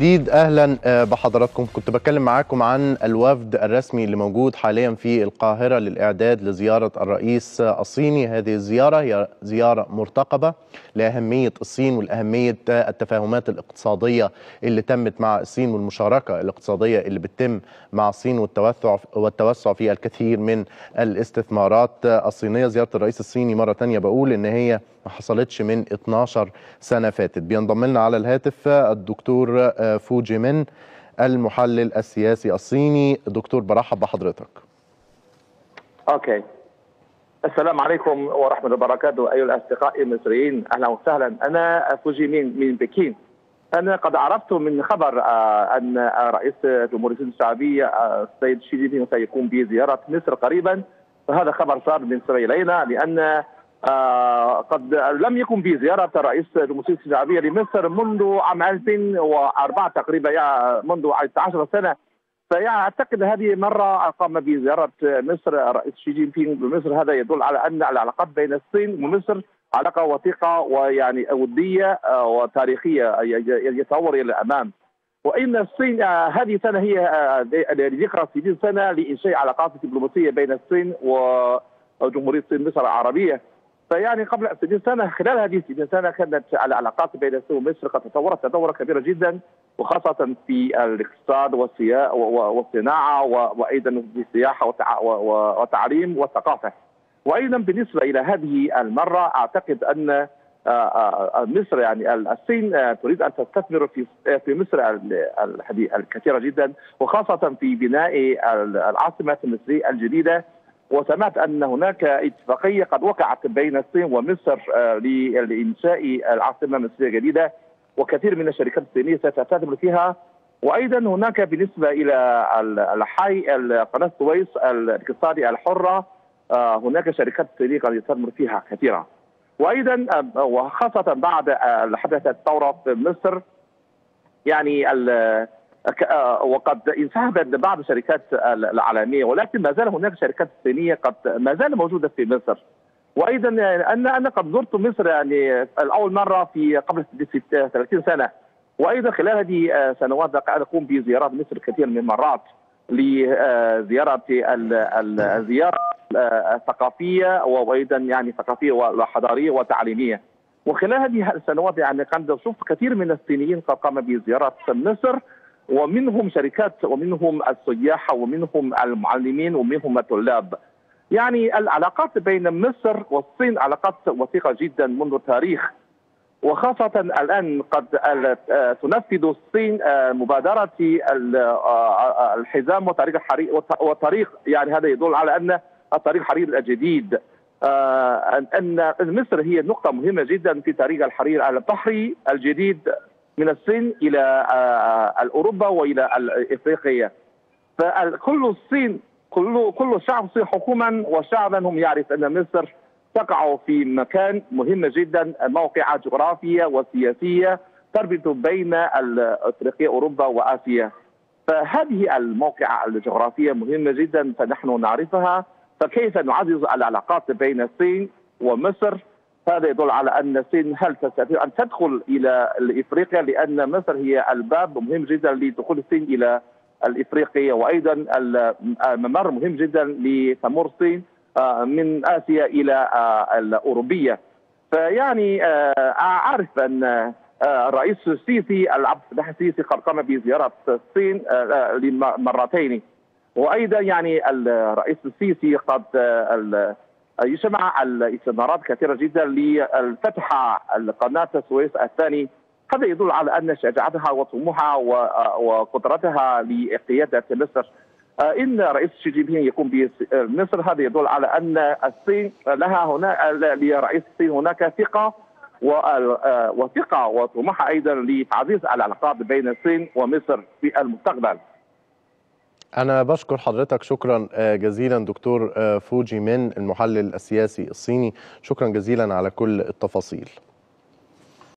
جديد أهلا بحضراتكم. كنت بتكلم معاكم عن الوفد الرسمي اللي موجود حاليا في القاهرة للإعداد لزيارة الرئيس الصيني. هذه الزيارة هي زيارة مرتقبة لأهمية الصين والأهمية التفاهمات الاقتصادية اللي تمت مع الصين والمشاركة الاقتصادية اللي بتتم مع الصين والتوسع والتوسع في الكثير من الاستثمارات الصينية. زيارة الرئيس الصيني مرة ثانية بقول إن هي ما حصلتش من 12 سنة فاتت. بينضم لنا على الهاتف الدكتور فوجي من المحلل السياسي الصيني. دكتور برحب بحضرتك. okay. السلام عليكم ورحمة الله وبركاته أيها الأصدقاء المصريين. أهلا وسهلا. أنا فوجي من من بكين. أنا قد عرفت من خبر أن رئيس جمهورية الشعبيه السيد شي سيقوم بزيارة مصر قريبا. فهذا خبر صار من الينا لأن آه قد لم يكن بزيارة رئيس جمهورية الشعبية لمصر منذ عام 2004 تقريبا يعني منذ 11 سنة. فأعتقد هذه مرة قام بزيارة مصر الرئيس شي جين بينغ بمصر. هذا يدل على أن العلاقات بين الصين ومصر علاقة وثيقة ويعني ودية وتاريخية يتطور إلى الأمام. وإن الصين هذه السنة هي ذكرى 60 سنة لإنشاء علاقات دبلوماسية بين الصين وجمهوريه الصين مصر العربية. فيعني قبل 60 سنه خلال هذه 60 سنه كانت العلاقات بين الصين ومصر قد تطورت تطورا كبيرا جدا وخاصة في الاقتصاد والصناعة وأيضا في السياحة والتعليم والثقافه. وأيضا بالنسبة إلى هذه المرة أعتقد أن مصر يعني الصين تريد أن تستثمر في في مصر الكثيرة جدا وخاصة في بناء العاصمة المصريه الجديدة وسمعت أن هناك اتفاقية قد وقعت بين الصين ومصر لإنشاء العاصمة المصريه الجديدة وكثير من الشركات الصينية ستستثمر فيها. وأيضا هناك بالنسبة إلى الحي قناه السويس الاقتصادي الحرة هناك شركات صينية قد تستثمر فيها كثيرا. وأيضا وخاصة بعد حدثت الثوره في مصر يعني وقد انسحبت بعض الشركات العالمية ولكن ما زال هناك شركات صينية قد ما زال موجودة في مصر. وأيضا أنا أنا قد زرت مصر يعني الأول مرة في قبل 30 سنة. وأيضا خلال هذه السنوات أقوم بزيارات مصر كثير من المرات لزيارة الزيارة الثقافية وأيضا يعني ثقافية وحضارية وتعليمية. وخلال هذه السنوات يعني قد أشوف كثير من الصينيين قد قام بزيارات مصر ومنهم شركات ومنهم السياح ومنهم المعلمين ومنهم الطلاب. يعني العلاقات بين مصر والصين علاقات وثيقة جدا منذ التاريخ. وخاصة الآن قد تنفذ الصين مبادرة الحزام وطريق الحرير وطريق يعني هذا يدل على أن الطريق الحرير الجديد. أن مصر هي نقطة مهمة جدا في طريق الحرير البحري الجديد. من الصين إلى اوروبا وإلى افريقيا فكل الصين كل كل شعب الصين حكوما وشعبا هم يعرف أن مصر تقع في مكان مهم جدا موقع جغرافية وسياسية تربط بين افريقيا أوروبا وآسيا. فهذه الموقع الجغرافية مهمه جدا فنحن نعرفها. فكيف نعزز العلاقات بين الصين ومصر؟ هذا يدل على أن الصين هل تستطيع أن تدخل إلى افريقيا لأن مصر هي الباب مهم جدا لدخول الصين إلى الإفريقية وأيضا الممر مهم جدا لتمر الصين من آسيا إلى الأوروبية. فيعني أعرف أن الرئيس السيسي العبد الفتاح السيسي قد قام بزيارة الصين مرتين. وأيضا يعني الرئيس السيسي قد يجمع الاستثمارات كثيرة جدا لفتح قناه السويس الثاني هذا يدل على أن شجاعتها وطموحها وقدرتها لقيادة مصر إن رئيس شي جين بينغ يقوم بمصر هذا يدل على أن الصين لها هنا لرئيس الصين هناك ثقة وثقة وطموح أيضا لتعزيز العلاقات بين الصين ومصر في المستقبل. أنا بشكر حضرتك شكرا جزيلا دكتور فوجي من المحلل السياسي الصيني. شكرا جزيلا على كل التفاصيل.